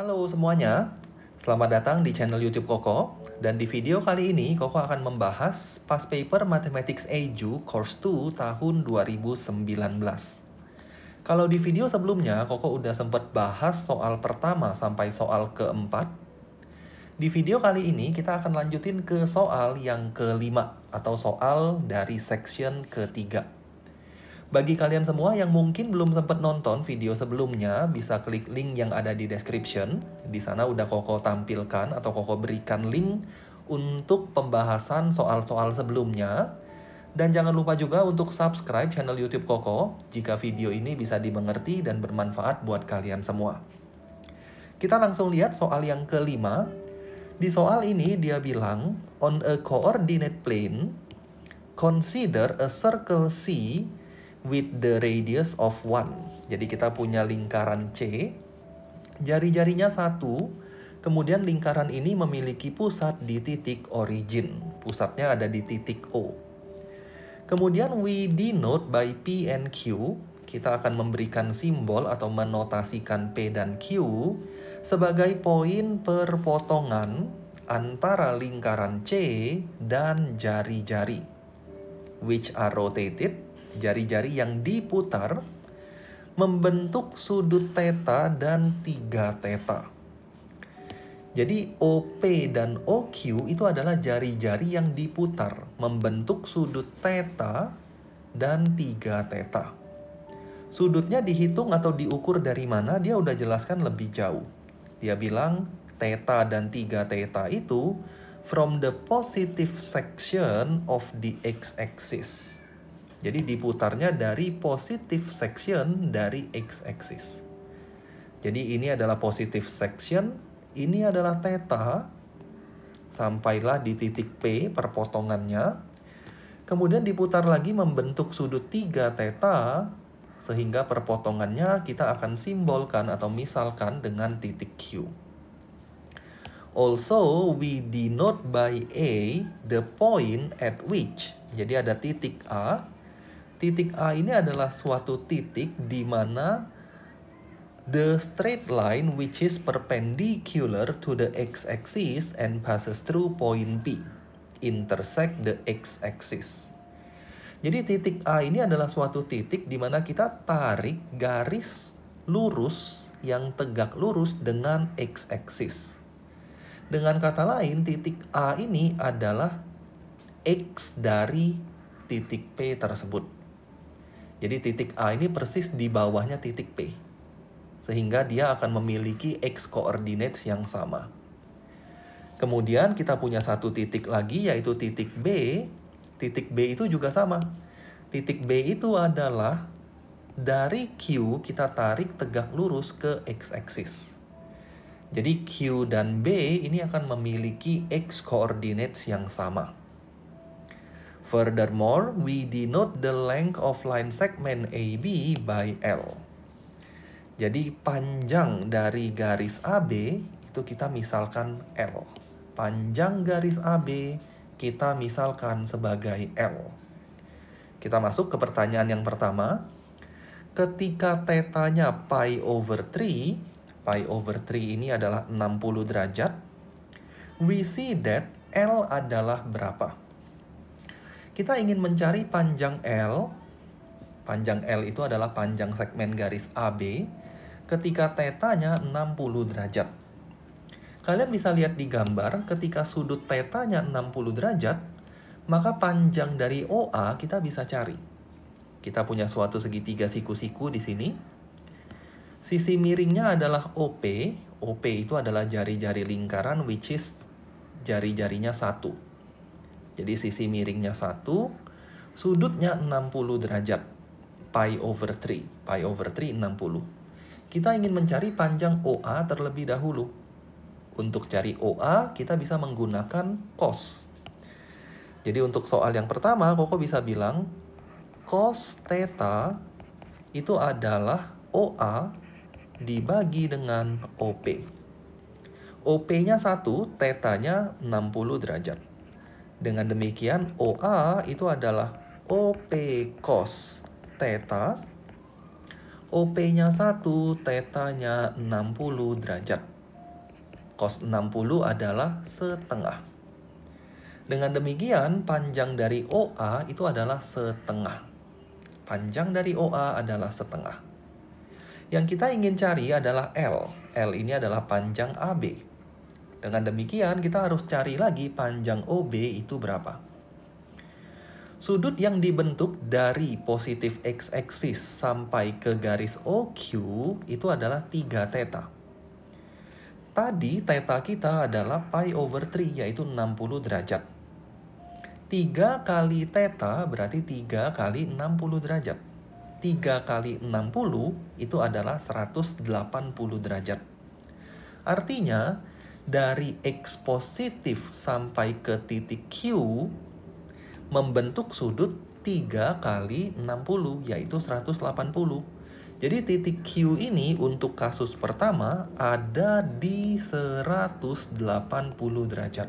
Halo semuanya, selamat datang di channel YouTube Koko. Dan di video kali ini, Koko akan membahas past paper Mathematics Edu Course 2 tahun 2019. Kalau di video sebelumnya, Koko udah sempat bahas soal pertama sampai soal keempat. Di video kali ini, kita akan lanjutin ke soal yang kelima, atau soal dari section ketiga. Bagi kalian semua yang mungkin belum sempat nonton video sebelumnya, bisa klik link yang ada di description. Di sana udah Koko tampilkan atau Koko berikan link untuk pembahasan soal-soal sebelumnya. Dan jangan lupa juga untuk subscribe channel YouTube Koko jika video ini bisa dimengerti dan bermanfaat buat kalian semua. Kita langsung lihat soal yang kelima. Di soal ini dia bilang, on a coordinate plane, consider a circle C with the radius of 1. Jadi kita punya lingkaran C, jari-jarinya satu, kemudian lingkaran ini memiliki pusat di titik origin. Pusatnya ada di titik O. Kemudian we denote by P and Q, kita akan memberikan simbol atau menotasikan P dan Q sebagai poin perpotongan antara lingkaran C dan jari-jari, which are rotated jari-jari yang diputar membentuk sudut theta dan 3 theta. Jadi OP dan OQ itu adalah jari-jari yang diputar membentuk sudut theta dan 3 theta. Sudutnya dihitung atau diukur dari mana dia udah jelaskan lebih jauh. Dia bilang theta dan 3 theta itu from the positive section of the x-axis. Jadi diputarnya dari positive section dari x-axis. Jadi ini adalah positive section, ini adalah theta, sampailah di titik P perpotongannya. Kemudian diputar lagi membentuk sudut 3 theta, sehingga perpotongannya kita akan simbolkan atau misalkan dengan titik Q. Also, we denote by A the point at which, jadi ada titik A, titik A ini adalah suatu titik di mana the straight line which is perpendicular to the x-axis and passes through point P intersect the x-axis. Jadi titik A ini adalah suatu titik di mana kita tarik garis lurus yang tegak lurus dengan x-axis. Dengan kata lain, titik A ini adalah x dari titik P tersebut. Jadi titik A ini persis di bawahnya titik P. Sehingga dia akan memiliki x coordinates yang sama. Kemudian kita punya satu titik lagi yaitu titik B. Titik B itu juga sama. Titik B itu adalah dari Q kita tarik tegak lurus ke x-axis. Jadi Q dan B ini akan memiliki x coordinates yang sama. Furthermore, we denote the length of line segment AB by L. Jadi panjang dari garis AB itu kita misalkan L. Panjang garis AB kita misalkan sebagai L. Kita masuk ke pertanyaan yang pertama. Ketika tetanya pi over 3, pi over 3 ini adalah 60 derajat, we see that L adalah berapa? Kita ingin mencari panjang L. Panjang L itu adalah panjang segmen garis AB ketika tetanya 60 derajat. Kalian bisa lihat di gambar ketika sudut tetanya 60 derajat, maka panjang dari OA kita bisa cari. Kita punya suatu segitiga siku-siku di sini. Sisi miringnya adalah OP. OP itu adalah jari-jari lingkaran which is jari-jarinya satu. Jadi sisi miringnya satu, sudutnya 60 derajat. Pi over 3. Pi over 3 60. Kita ingin mencari panjang OA terlebih dahulu. Untuk cari OA, kita bisa menggunakan cos. Jadi untuk soal yang pertama, Koko bisa bilang cos theta itu adalah OA dibagi dengan OP. OP-nya 1, tetanya 60 derajat. Dengan demikian, OA itu adalah OP cos theta. OP-nya 1, tetanya 60 derajat. cos 60 adalah setengah. Dengan demikian, panjang dari OA itu adalah setengah. Panjang dari OA adalah setengah. Yang kita ingin cari adalah L. L ini adalah panjang AB. Dengan demikian, kita harus cari lagi panjang OB itu berapa. Sudut yang dibentuk dari positif x-axis sampai ke garis OQ itu adalah 3 theta. Tadi theta kita adalah pi over 3 yaitu 60 derajat. 3 kali theta berarti 3 kali 60 derajat. 3 kali 60 itu adalah 180 derajat. Artinya, dari X positif sampai ke titik Q membentuk sudut 3 kali 60 yaitu 180. Jadi titik Q ini untuk kasus pertama ada di 180 derajat.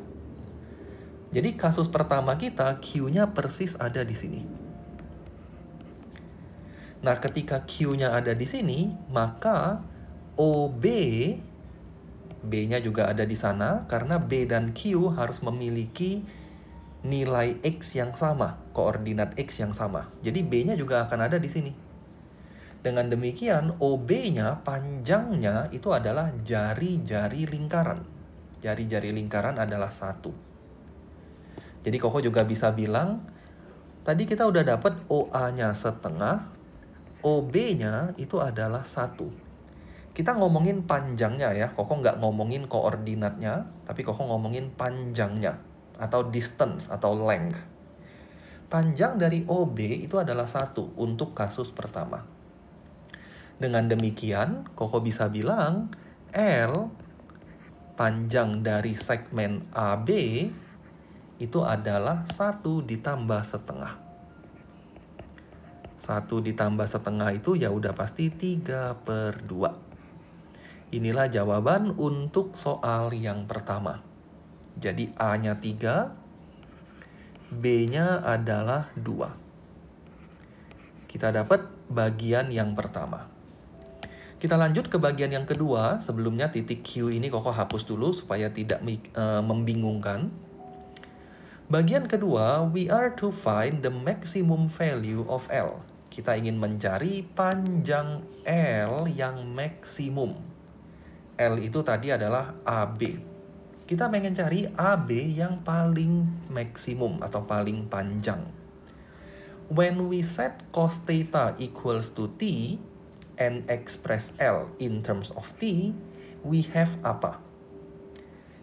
Jadi kasus pertama kita Q-nya persis ada di sini. Nah, ketika Q-nya ada di sini, maka OB B-nya juga ada di sana karena B dan Q harus memiliki nilai X yang sama, koordinat X yang sama. Jadi B-nya juga akan ada di sini. Dengan demikian, OB-nya panjangnya itu adalah jari-jari lingkaran. Jari-jari lingkaran adalah satu. Jadi Koko juga bisa bilang, tadi kita udah dapat OA-nya setengah, OB-nya itu adalah satu. Kita ngomongin panjangnya ya, Koko nggak ngomongin koordinatnya, tapi Koko ngomongin panjangnya, atau distance, atau length. Panjang dari OB itu adalah satu untuk kasus pertama. Dengan demikian, Koko bisa bilang L panjang dari segmen AB itu adalah satu ditambah setengah. Satu ditambah setengah itu ya udah pasti 3 per 2. Inilah jawaban untuk soal yang pertama. Jadi A-nya 3, B-nya adalah 2. Kita dapat bagian yang pertama. Kita lanjut ke bagian yang kedua. Sebelumnya titik Q ini koko hapus dulu supaya tidak uh, membingungkan. Bagian kedua, we are to find the maximum value of L. Kita ingin mencari panjang L yang maksimum. L itu tadi adalah AB. Kita pengen cari AB yang paling maksimum atau paling panjang. When we set cos theta equals to T and express L in terms of T, we have apa?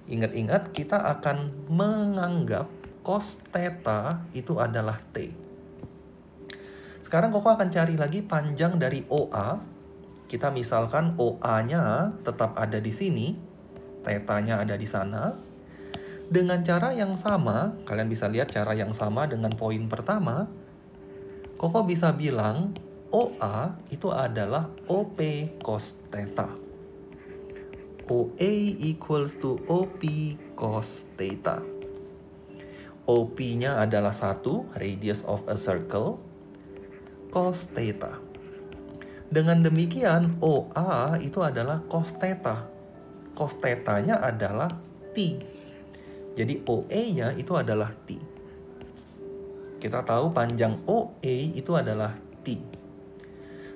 Ingat-ingat kita akan menganggap cos theta itu adalah T. Sekarang Koko akan cari lagi panjang dari OA. Kita misalkan OA-nya tetap ada di sini, theta-nya ada di sana. Dengan cara yang sama, kalian bisa lihat cara yang sama dengan poin pertama, Koko bisa bilang OA itu adalah OP cos theta. OA equals to OP cos theta. OP-nya adalah satu radius of a circle, cos theta. Dengan demikian, OA itu adalah cos theta. Cos theta-nya adalah T. Jadi OA-nya itu adalah T. Kita tahu panjang OA itu adalah T.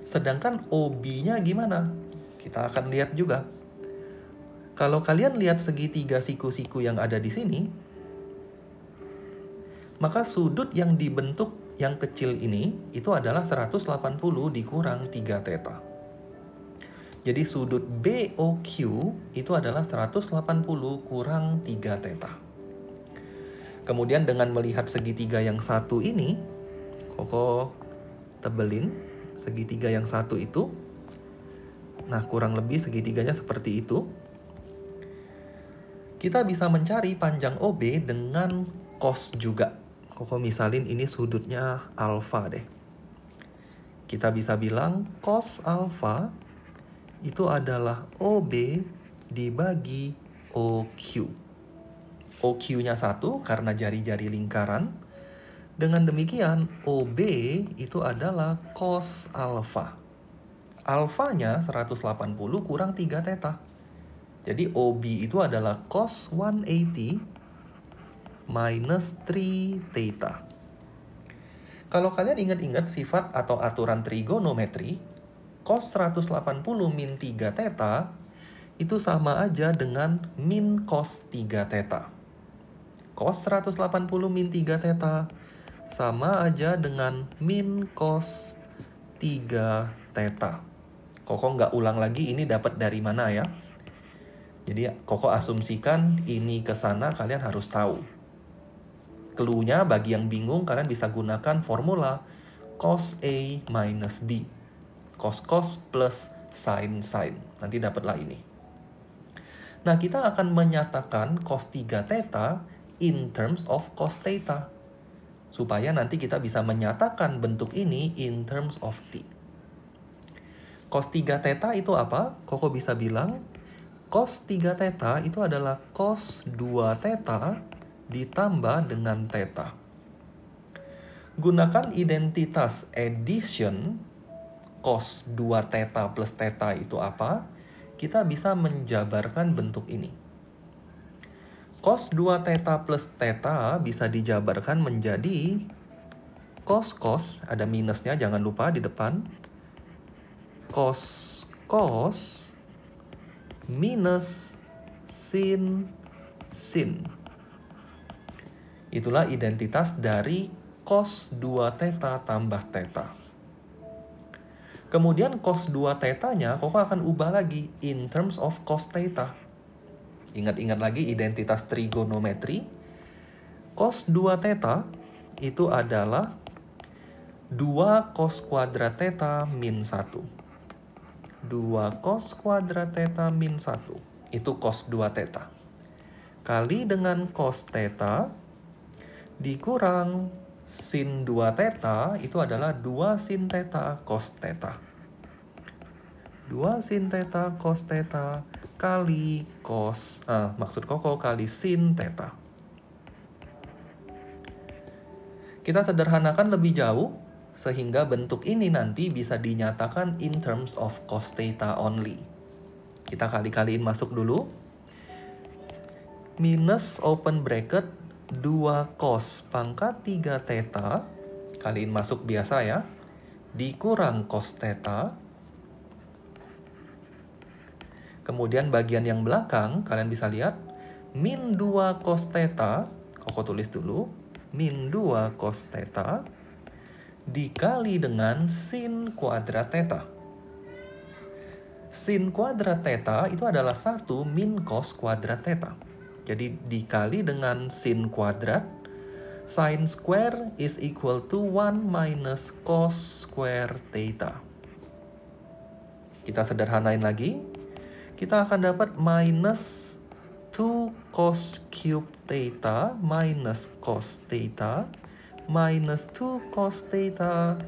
Sedangkan OB-nya gimana? Kita akan lihat juga. Kalau kalian lihat segitiga siku-siku yang ada di sini, maka sudut yang dibentuk yang kecil ini itu adalah 180 dikurang 3 theta. Jadi sudut BOQ itu adalah 180 kurang 3 theta. Kemudian dengan melihat segitiga yang satu ini, Koko tebelin segitiga yang satu itu. Nah, kurang lebih segitiganya seperti itu. Kita bisa mencari panjang OB dengan cos juga. Koko misalin ini sudutnya alfa deh. Kita bisa bilang cos alfa itu adalah OB dibagi OQ. OQ-nya satu karena jari-jari lingkaran. Dengan demikian, OB itu adalah cos alfa. Alfanya 180 kurang 3 theta. Jadi OB itu adalah cos 180 minus 3 theta. Kalau kalian ingat-ingat sifat atau aturan trigonometri, cos 180 min 3 theta itu sama aja dengan min cos 3 theta. Cos 180 min 3 theta sama aja dengan min cos 3 theta. Koko nggak ulang lagi ini dapat dari mana ya. Jadi Koko asumsikan ini ke sana kalian harus tahu. Clue-nya bagi yang bingung kalian bisa gunakan formula cos A minus B. Cos cos plus sin sin. Nanti dapatlah ini. Nah, kita akan menyatakan cos 3 theta in terms of cos theta. Supaya nanti kita bisa menyatakan bentuk ini in terms of t. Cos 3 theta itu apa? Koko bisa bilang cos 3 theta itu adalah cos 2 theta ditambah dengan theta. Gunakan identitas addition cos 2 theta plus theta itu apa? Kita bisa menjabarkan bentuk ini. Cos 2 theta plus theta bisa dijabarkan menjadi cos cos, ada minusnya jangan lupa di depan. Cos cos minus sin sin. Itulah identitas dari cos 2 theta tambah theta. Kemudian cos 2 theta-nya Koko akan ubah lagi in terms of cos theta. Ingat-ingat lagi identitas trigonometri. Cos 2 theta itu adalah 2 cos kuadrat theta min 1. 2 cos kuadrat theta min 1. Itu cos 2 theta. Kali dengan cos theta dikurang sin 2 theta itu adalah 2 sin theta cos theta. 2 sin theta cos theta kali cos, ah, maksud koko kali sin theta. Kita sederhanakan lebih jauh sehingga bentuk ini nanti bisa dinyatakan in terms of cos theta only. Kita kali-kaliin masuk dulu. Minus open bracket 2 cos pangkat 3 theta, kaliin masuk biasa ya, dikurang cos theta. Kemudian bagian yang belakang, kalian bisa lihat, min 2 cos theta, koko tulis dulu, min 2 cos theta, dikali dengan sin kuadrat theta. Sin kuadrat theta itu adalah 1 min cos kuadrat theta. Jadi dikali dengan sin kuadrat, sin square is equal to 1 minus cos square theta. Kita sederhanain lagi. Kita akan dapat minus 2 cos cube theta minus cos theta minus 2 cos theta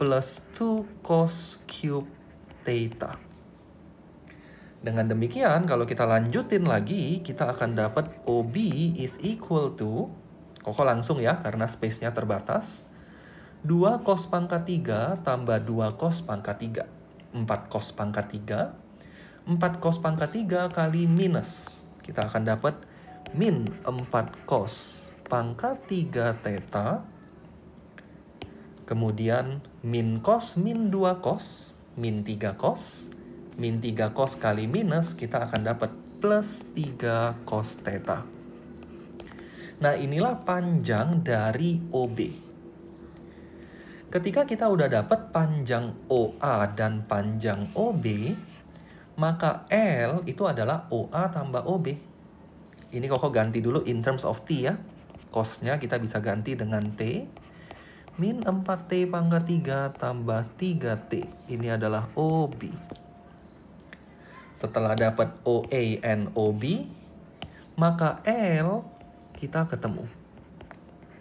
plus 2 cos cube theta. Dengan demikian, kalau kita lanjutin lagi, kita akan dapat OB is equal to, koko langsung ya, karena space-nya terbatas, 2 cos pangkat 3 tambah 2 cos pangkat 3. 4 cos pangkat 3. 4 cos pangkat 3 kali minus. Kita akan dapat min 4 cos pangkat 3 theta. Kemudian min cos min 2 cos, min 3 cos min 3 cos kali minus, kita akan dapat plus 3 cos theta. Nah, inilah panjang dari OB. Ketika kita udah dapat panjang OA dan panjang OB, maka L itu adalah OA tambah OB. Ini kok ganti dulu in terms of T ya. Cosnya kita bisa ganti dengan T. Min 4T pangkat 3 tambah 3T. Ini adalah OB. Setelah dapat OA and OB, maka L kita ketemu.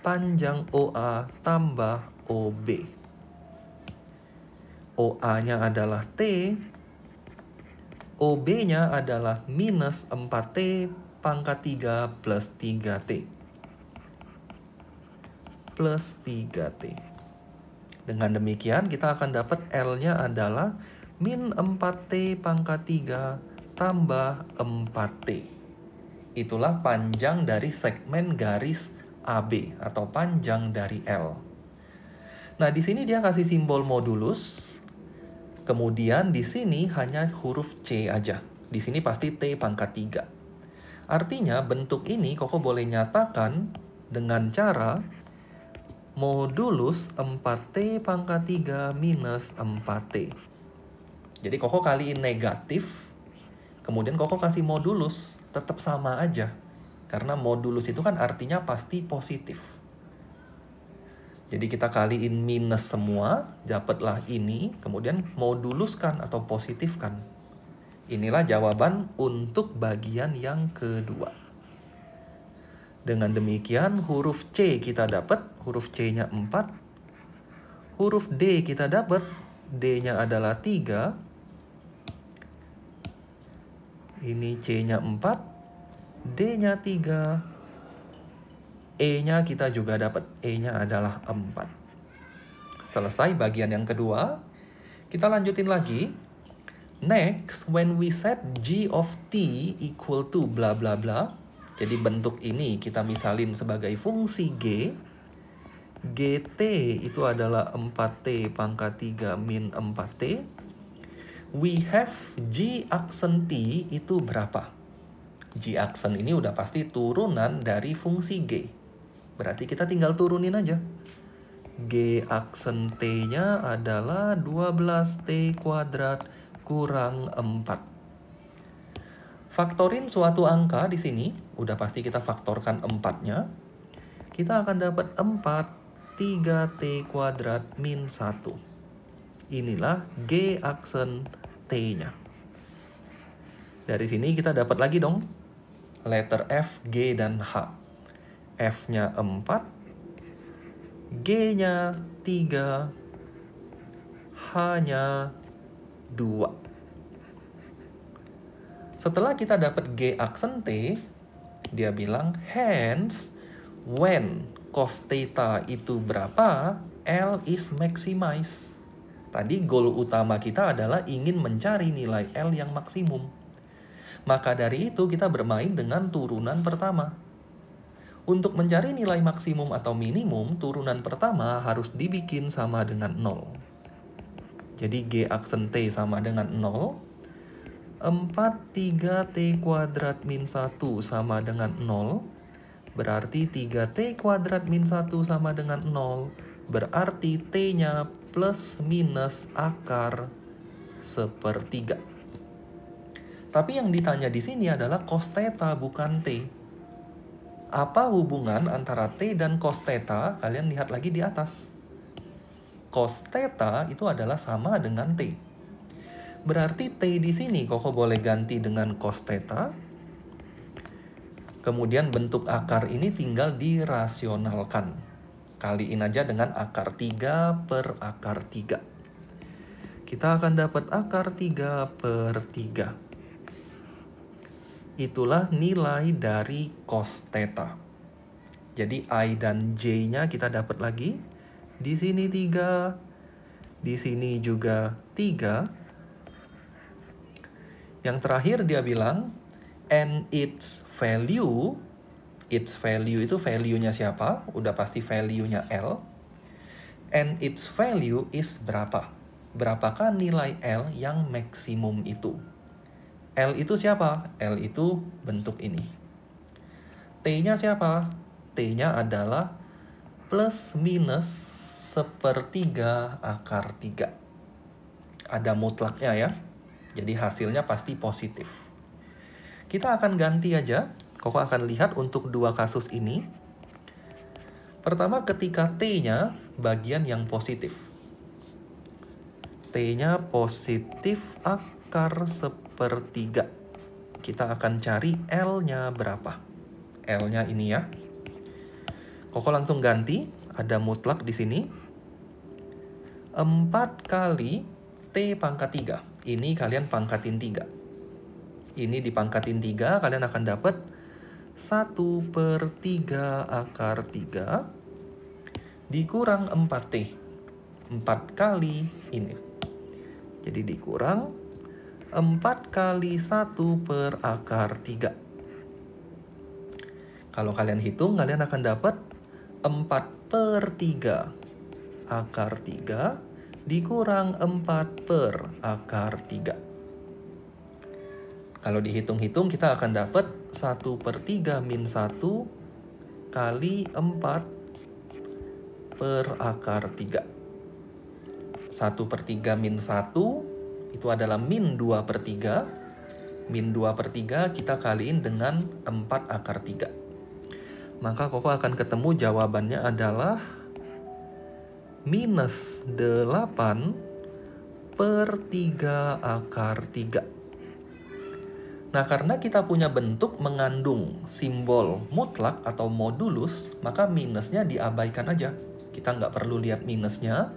Panjang OA tambah OB. OA-nya adalah T, OB-nya adalah minus 4T pangkat 3 plus 3T. Plus 3T. Dengan demikian kita akan dapat L-nya adalah min 4T pangkat 3 tambah 4T. Itulah panjang dari segmen garis AB atau panjang dari L. Nah, di sini dia kasih simbol modulus. Kemudian di sini hanya huruf C aja. Di sini pasti T pangkat 3. Artinya bentuk ini Koko boleh nyatakan dengan cara modulus 4T pangkat 3 minus 4T. Jadi Koko kaliin negatif, kemudian Koko kasih modulus, tetap sama aja. Karena modulus itu kan artinya pasti positif. Jadi kita kaliin minus semua, dapatlah ini, kemudian moduluskan atau positifkan. Inilah jawaban untuk bagian yang kedua. Dengan demikian huruf C kita dapat, huruf C-nya 4. Huruf D kita dapat, D-nya adalah 3. Ini C-nya 4, D-nya 3. E-nya kita juga dapat, E-nya adalah 4. Selesai bagian yang kedua. Kita lanjutin lagi. Next, when we set g of t equal to bla bla bla, jadi bentuk ini kita misalin sebagai fungsi g, gt itu adalah 4t pangkat 3 min 4t, we have g aksen t itu berapa? G aksen ini udah pasti turunan dari fungsi g. Berarti kita tinggal turunin aja. G aksen t-nya adalah 12t kuadrat kurang 4. Faktorin suatu angka di sini, udah pasti kita faktorkan 4-nya. Kita akan dapat 4 3t kuadrat min 1. Inilah G aksen T-nya. Dari sini kita dapat lagi dong letter F, G, dan H. F-nya 4, G-nya 3, H-nya 2. Setelah kita dapat G aksen T, dia bilang hence when cos theta itu berapa, L is maximize. Tadi goal utama kita adalah ingin mencari nilai L yang maksimum. Maka dari itu kita bermain dengan turunan pertama. Untuk mencari nilai maksimum atau minimum, turunan pertama harus dibikin sama dengan 0. Jadi G aksen T sama dengan 0. 4 3T kuadrat min 1 sama dengan 0. Berarti 3T kuadrat min 1 sama dengan 0. Berarti T-nya plus minus akar sepertiga. Tapi yang ditanya di sini adalah cos theta bukan T. Apa hubungan antara T dan cos theta? Kalian lihat lagi di atas cos theta itu adalah sama dengan T. Berarti T di sini Koko boleh ganti dengan cos theta. Kemudian bentuk akar ini tinggal dirasionalkan. Kaliin aja dengan akar 3 per akar 3. Kita akan dapat akar 3 per 3. Itulah nilai dari cos theta. Jadi I dan J-nya kita dapat lagi di sini tiga, di sini juga tiga. Yang terakhir dia bilang, and its value, its value itu value-nya siapa? Udah pasti value-nya L. And its value is berapa? Berapakah nilai L yang maksimum itu? L itu siapa? L itu bentuk ini. T-nya siapa? T-nya adalah plus minus sepertiga akar tiga. Ada mutlaknya ya. Jadi hasilnya pasti positif. Kita akan ganti aja. Koko akan lihat untuk dua kasus ini. Pertama ketika T-nya bagian yang positif. T-nya positif akar sepertiga. Kita akan cari L-nya berapa. L-nya ini ya. Koko langsung ganti, ada mutlak di sini. 4 kali T pangkat 3. Ini kalian pangkatin 3. Ini dipangkatin 3, kalian akan dapat 1 per 3 akar 3 dikurang 4T. 4 kali ini. Jadi dikurang 4 kali 1 per akar 3. Kalau kalian hitung, kalian akan dapat 4 per 3 akar 3 dikurang 4 per akar 3. Kalau dihitung-hitung kita akan dapat 1 per 3 min 1 kali 4 per akar 3. 1 per 3 min 1 itu adalah min 2 per 3. Min 2 per 3 kita kaliin dengan 4 akar 3. Maka Koko akan ketemu jawabannya adalah minus 8 per 3 akar 3. Nah, karena kita punya bentuk mengandung simbol mutlak atau modulus, maka minusnya diabaikan aja. Kita nggak perlu lihat minusnya.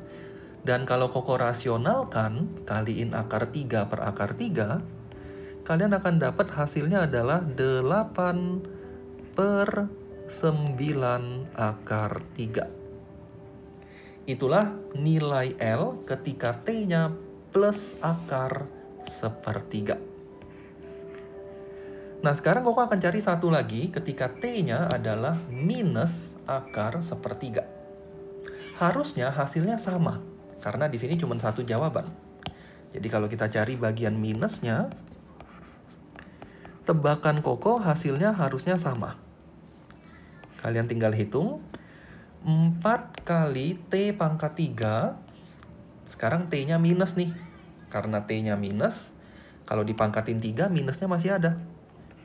Dan kalau koko rasionalkan, kaliin akar 3 per akar 3, kalian akan dapat hasilnya adalah 8 per 9 akar 3. Itulah nilai L ketika T-nya plus akar sepertiga. Nah, sekarang Koko akan cari satu lagi ketika T-nya adalah minus akar sepertiga. Harusnya hasilnya sama, karena di sini cuma satu jawaban. Jadi kalau kita cari bagian minusnya, tebakan Koko hasilnya harusnya sama. Kalian tinggal hitung, 4 kali T pangkat 3, sekarang T-nya minus nih. Karena T-nya minus, kalau dipangkatin 3, minusnya masih ada.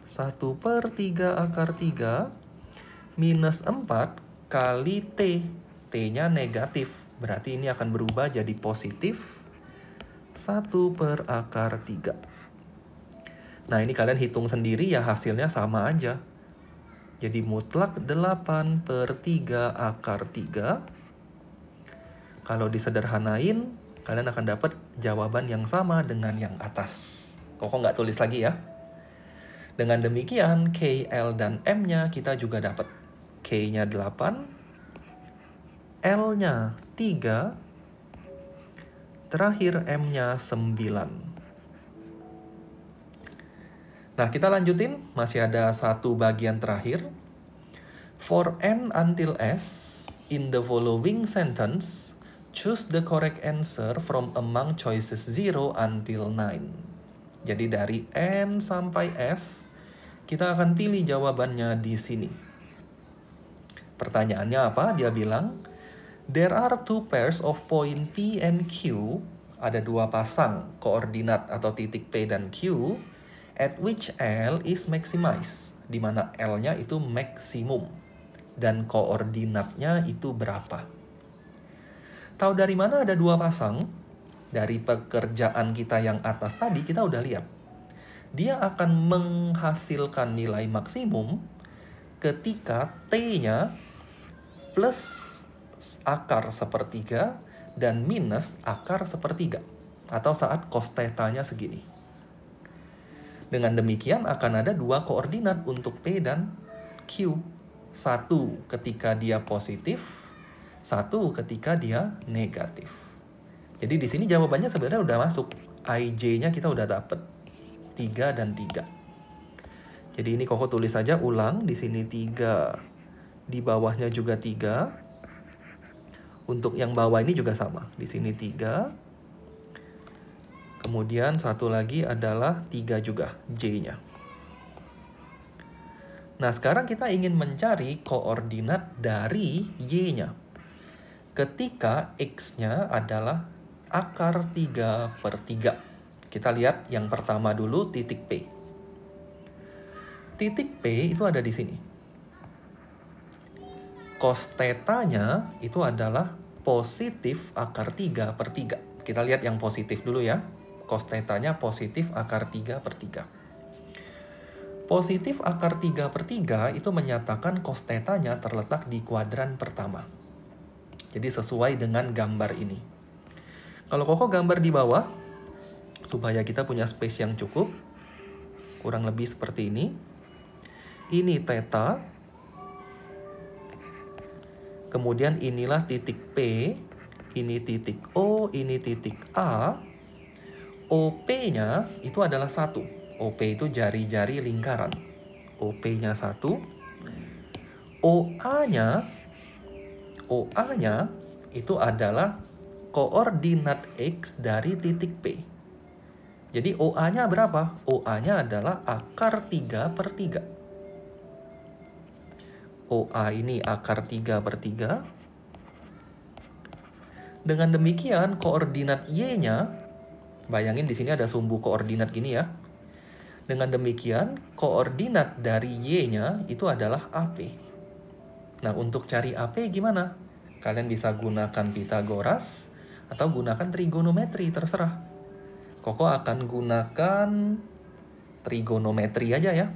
1 per 3 akar 3 minus 4 kali T. T-nya negatif. Berarti ini akan berubah jadi positif 1 per akar 3. Nah ini kalian hitung sendiri ya hasilnya sama aja. Jadi mutlak 8 per 3 akar 3. Kalau disederhanain, kalian akan dapat jawaban yang sama dengan yang atas. Kok nggak tulis lagi ya? Dengan demikian, K, L, dan M-nya kita juga dapat. K-nya 8, L-nya 3, terakhir M-nya 9. Nah, kita lanjutin. Masih ada satu bagian terakhir. For N until S, in the following sentence, choose the correct answer from among choices 0 until 9. Jadi dari N sampai S, kita akan pilih jawabannya di sini. Pertanyaannya apa? Dia bilang, There are two pairs of point P and Q. Ada dua pasang koordinat atau titik P dan Q. At which L is maximized. Di mana L-nya itu maksimum. Dan koordinatnya itu berapa. Tahu dari mana ada dua pasang? Dari pekerjaan kita yang atas tadi kita udah lihat dia akan menghasilkan nilai maksimum ketika T-nya plus akar sepertiga dan minus akar sepertiga atau saat cos theta-nya segini. Dengan demikian akan ada dua koordinat untuk P dan Q. Satu ketika dia positif, satu ketika dia negatif. Jadi di sini jawabannya sebenarnya udah masuk. IJ-nya kita udah dapet. 3 dan 3. Jadi ini Koko tulis saja ulang di sini 3. Di bawahnya juga 3. Untuk yang bawah ini juga sama. Di sini 3. Kemudian satu lagi adalah 3 juga, J-nya. Nah, sekarang kita ingin mencari koordinat dari Y-nya. Ketika X-nya adalah akar 3 per 3. Kita lihat yang pertama dulu titik P. Titik P itu ada di sini. Cos tetanya itu adalah positif akar 3 per 3. Kita lihat yang positif dulu ya. Cos tetanya positif akar 3 per 3. Positif akar 3 per 3 itu menyatakan cos tetanya terletak di kuadran pertama. Jadi sesuai dengan gambar ini. Kalau koko gambar di bawah, supaya kita punya space yang cukup. Kurang lebih seperti ini. Ini theta. Kemudian inilah titik P, ini titik O, ini titik A. OP-nya itu adalah satu. OP itu jari-jari lingkaran. OP-nya satu. OA-nya OA-nya itu adalah koordinat X dari titik P. Jadi OA-nya berapa? OA-nya adalah akar 3 per 3. OA ini akar 3 per 3. Dengan demikian, koordinat Y-nya, bayangin di sini ada sumbu koordinat gini ya. Dengan demikian, koordinat dari Y-nya itu adalah AP. Nah, untuk cari AP gimana? Kalian bisa gunakan Pitagoras atau gunakan trigonometri, terserah. Koko akan gunakan trigonometri aja ya.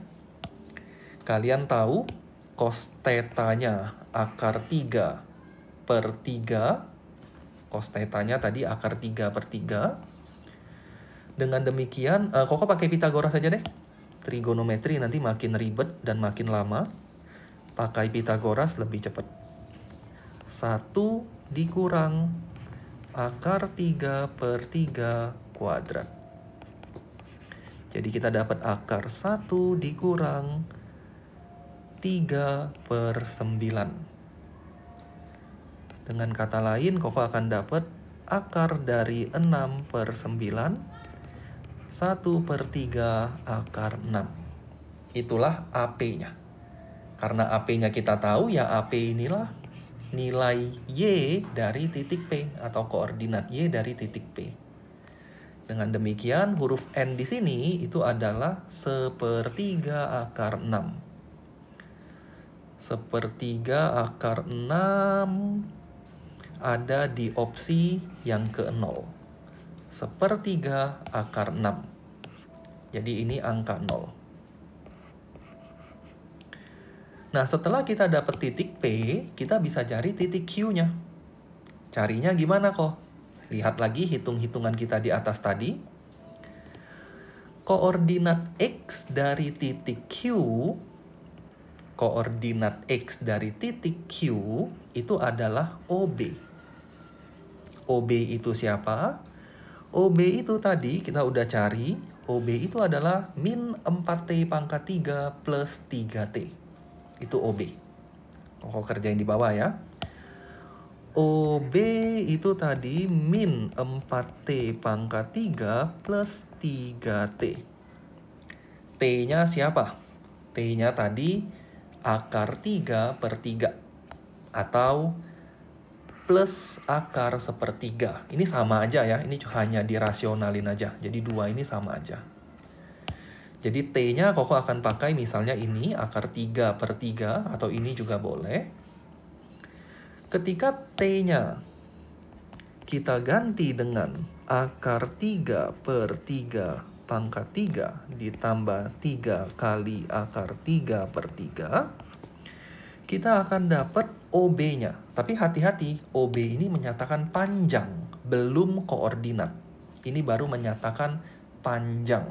Kalian tahu cos tetanya akar 3 per 3. Cos tetanya tadi akar 3 per 3. Dengan demikian, uh, Koko pakai Pitagoras saja deh. Trigonometri nanti makin ribet dan makin lama. Pakai Pitagoras lebih cepat. 1 dikurang akar 3 per 3 kuadrat. Jadi kita dapat akar 1 dikurang 3 per 9. Dengan kata lain, Koko akan dapat akar dari 6 per 9, 1 per 3 akar 6. Itulah AP-nya. Karena AP-nya kita tahu, ya AP inilah nilai Y dari titik P atau koordinat Y dari titik P. Dengan demikian, huruf N di sini itu adalah sepertiga akar 6 sepertiga akar 6 ada di opsi yang ke-0. Sepertiga akar 6. Jadi ini angka 0. Nah, setelah kita dapat titik P, kita bisa cari titik Q-nya. Carinya gimana kok? Lihat lagi hitung-hitungan kita di atas tadi. Koordinat X dari titik Q koordinat X dari titik Q itu adalah OB. OB itu siapa? OB itu tadi kita udah cari, OB itu adalah min 4T pangkat 3 plus 3T. Itu OB. Oh, kerjain di bawah ya. OB itu tadi min 4T pangkat 3 plus 3T. T-nya siapa? T-nya tadi akar 3 per 3 atau plus akar sepertiga. Ini sama aja ya, ini hanya dirasionalin aja. Jadi dua ini sama aja. Jadi T-nya Koko akan pakai misalnya ini akar 3 per 3 atau ini juga boleh. Ketika T-nya kita ganti dengan akar 3 per 3 pangkat 3 ditambah 3 kali akar 3 per 3, kita akan dapat OB-nya. Tapi hati-hati, OB ini menyatakan panjang, belum koordinat. Ini baru menyatakan panjang.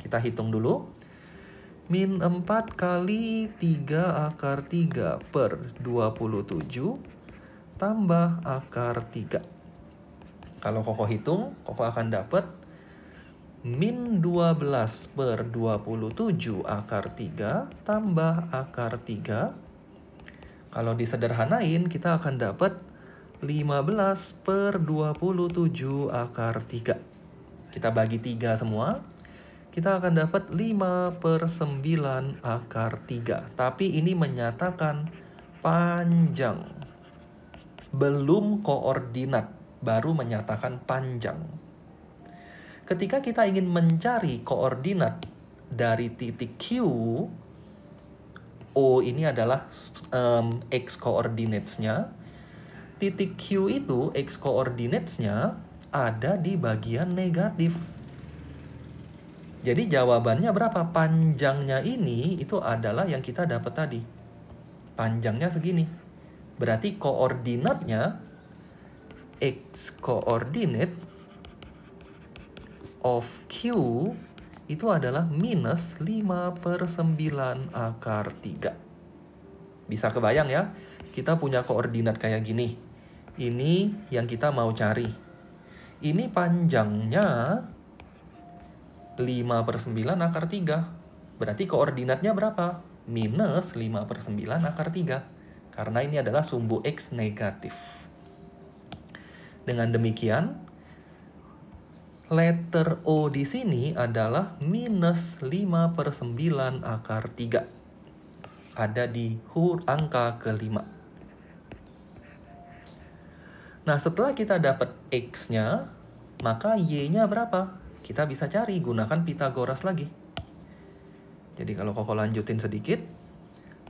Kita hitung dulu. Min 4 kali 3 akar 3 per 27 tambah akar 3. Kalau Koko hitung, Koko akan dapat min 12 per 27 akar 3 tambah akar 3. Kalau disederhanain kita akan dapat 15 per 27 akar 3. Kita bagi 3 semua. Kita akan dapat 5 per 9 akar 3. Tapi ini menyatakan panjang. Belum koordinat, baru menyatakan panjang. Ketika kita ingin mencari koordinat dari titik Q, O ini adalah um, X coordinates-nya. Titik Q itu X coordinates-nya ada di bagian negatif. Jadi jawabannya berapa? Panjangnya ini itu adalah yang kita dapat tadi. Panjangnya segini. Berarti koordinatnya X coordinate of Q itu adalah minus 5 per 9 akar 3. Bisa kebayang ya? Kita punya koordinat kayak gini. Ini yang kita mau cari. Ini panjangnya 5 per 9 akar 3. Berarti koordinatnya berapa? Minus 5 per 9 akar 3. Karena ini adalah sumbu X negatif. Dengan demikian, letter O di sini adalah minus 5 per 9 akar 3. Ada di hur angka kelima. Nah, setelah kita dapat X-nya, maka Y-nya berapa? Kita bisa cari gunakan Pitagoras lagi. Jadi kalau Koko lanjutin sedikit,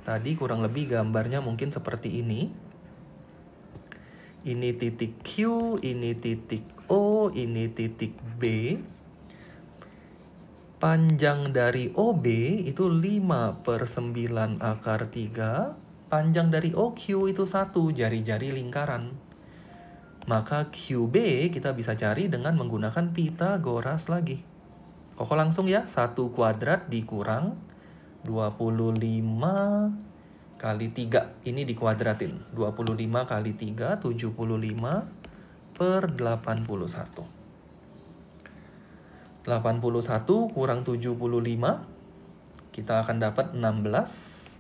tadi kurang lebih gambarnya mungkin seperti ini. Ini titik Q, ini titik O, ini titik B. Panjang dari OB itu 5 per 9 akar 3. Panjang dari OQ itu 1 jari-jari lingkaran. Maka QB kita bisa cari dengan menggunakan Pitagoras lagi. Koko langsung ya, 1 kuadrat dikurang 25 kali 3. Ini dikuadratin. 25 kali 3, 75 per 81. 81 kurang 75, kita akan dapat 16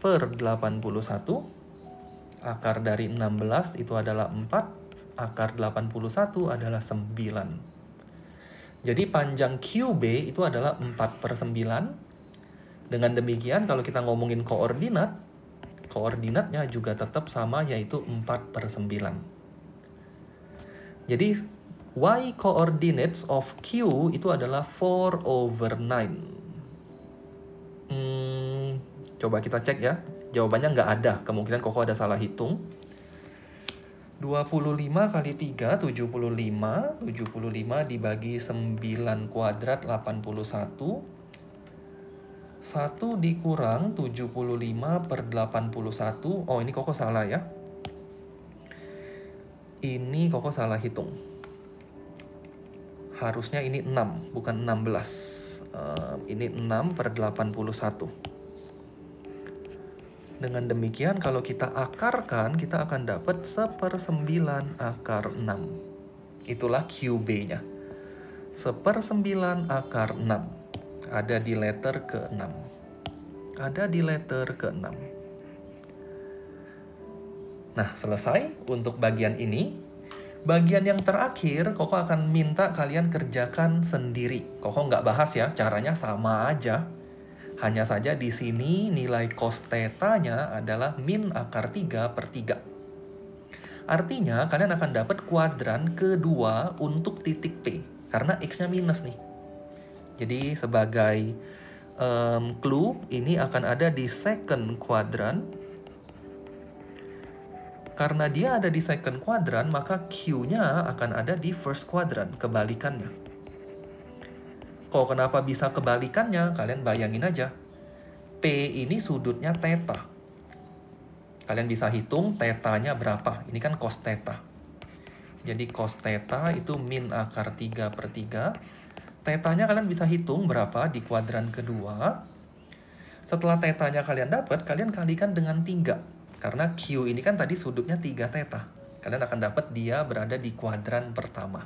per 81. Akar dari 16 itu adalah 4 akar 81 adalah 9. Jadi panjang QB itu adalah 4 per 9. Dengan demikian kalau kita ngomongin koordinat, koordinatnya juga tetap sama yaitu 4 per 9. Jadi Y coordinates of Q itu adalah 4 over 9. Hmm, coba kita cek ya. Jawabannya nggak ada. Kemungkinan Koko ada salah hitung. 25 kali 3, 75. 75 dibagi 9 kuadrat, 81. 1 dikurang 75 per 81. Oh, ini koko salah ya. Ini koko salah hitung. Harusnya ini 6, bukan 16. Uh, ini 6 per 81. Dengan demikian kalau kita akarkan, kita akan dapat 1 per 9 akar 6. Itulah QB-nya. 1 per 9 akar 6. Ada di letter ke-6. Ada di letter ke-6. Nah, selesai untuk bagian ini. Bagian yang terakhir, Koko akan minta kalian kerjakan sendiri. Koko nggak bahas ya, caranya sama aja hanya saja di sini nilai cos theta-nya adalah min akar 3 per 3. Artinya kalian akan dapat kuadran kedua untuk titik P. Karena X-nya minus nih. Jadi sebagai um, clue ini akan ada di second quadrant. Karena dia ada di second quadrant, maka Q-nya akan ada di first quadrant, kebalikannya. Kok kenapa bisa kebalikannya? Kalian bayangin aja. P ini sudutnya theta. Kalian bisa hitung tetanya berapa. Ini kan cos theta. Jadi cos theta itu min akar 3 per 3. Tetanya kalian bisa hitung berapa di kuadran kedua. Setelah tetanya kalian dapat, kalian kalikan dengan 3. Karena Q ini kan tadi sudutnya 3 theta. Kalian akan dapat dia berada di kuadran pertama.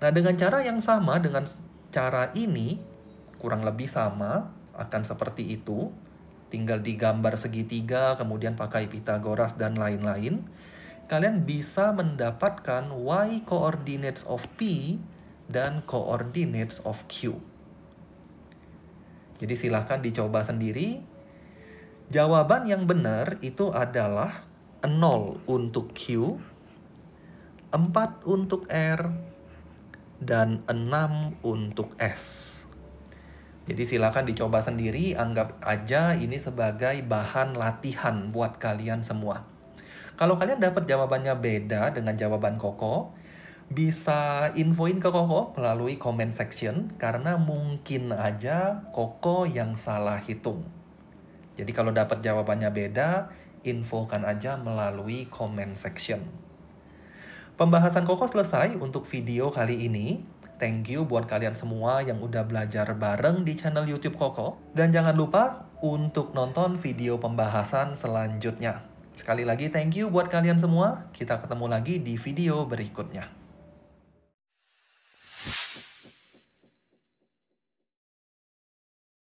Nah, dengan cara yang sama, dengan cara ini kurang lebih sama akan seperti itu. Tinggal digambar segitiga kemudian pakai Pitagoras dan lain-lain. Kalian bisa mendapatkan y coordinates of p dan coordinates of q. Jadi silahkan dicoba sendiri. Jawaban yang benar itu adalah 0 untuk q 4 untuk r dan 6 untuk S. Jadi silakan dicoba sendiri, anggap aja ini sebagai bahan latihan buat kalian semua. Kalau kalian dapat jawabannya beda dengan jawaban Koko, bisa infoin ke Koko melalui comment section karena mungkin aja Koko yang salah hitung. Jadi kalau dapat jawabannya beda, infokan aja melalui comment section. Pembahasan Koko selesai untuk video kali ini. Thank you buat kalian semua yang udah belajar bareng di channel YouTube Koko. Dan jangan lupa untuk nonton video pembahasan selanjutnya. Sekali lagi thank you buat kalian semua. Kita ketemu lagi di video berikutnya.